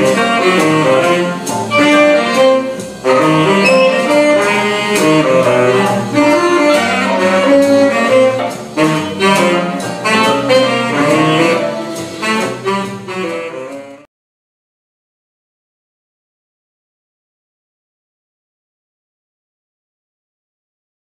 Música